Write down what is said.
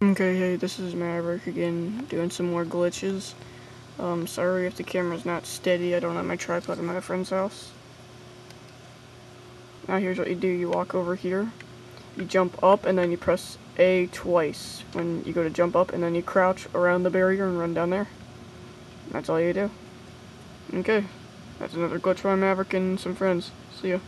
Okay, hey, this is Maverick again, doing some more glitches. Um, sorry if the camera's not steady, I don't have my tripod at my friend's house. Now here's what you do, you walk over here, you jump up, and then you press A twice when you go to jump up, and then you crouch around the barrier and run down there. That's all you do. Okay, that's another glitch by Maverick and some friends. See ya.